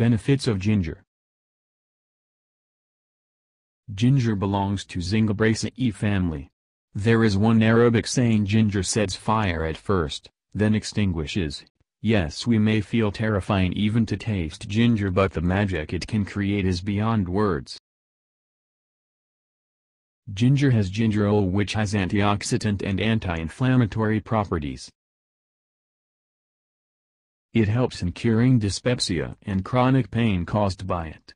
Benefits of ginger Ginger belongs to Zingiberaceae family. There is one Arabic saying ginger sets fire at first, then extinguishes. Yes we may feel terrifying even to taste ginger but the magic it can create is beyond words. Ginger has gingerol which has antioxidant and anti-inflammatory properties. It helps in curing dyspepsia and chronic pain caused by it.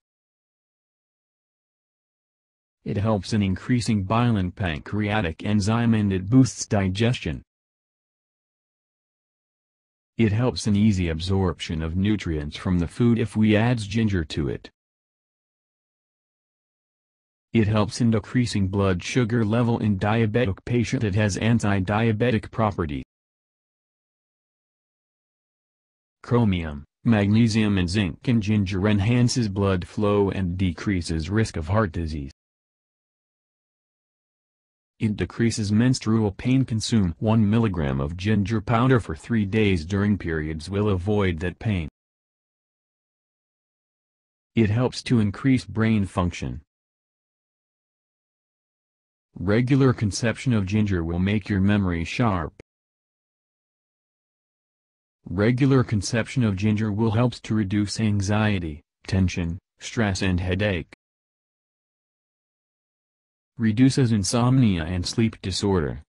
It helps in increasing bile and pancreatic enzyme and it boosts digestion. It helps in easy absorption of nutrients from the food if we adds ginger to it. It helps in decreasing blood sugar level in diabetic patient it has anti-diabetic property. Chromium, magnesium and zinc in ginger enhances blood flow and decreases risk of heart disease. It decreases menstrual pain consume 1 mg of ginger powder for 3 days during periods will avoid that pain. It helps to increase brain function. Regular consumption of ginger will make your memory sharp. Regular consumption of ginger will helps to reduce anxiety, tension, stress and headache. Reduces insomnia and sleep disorder.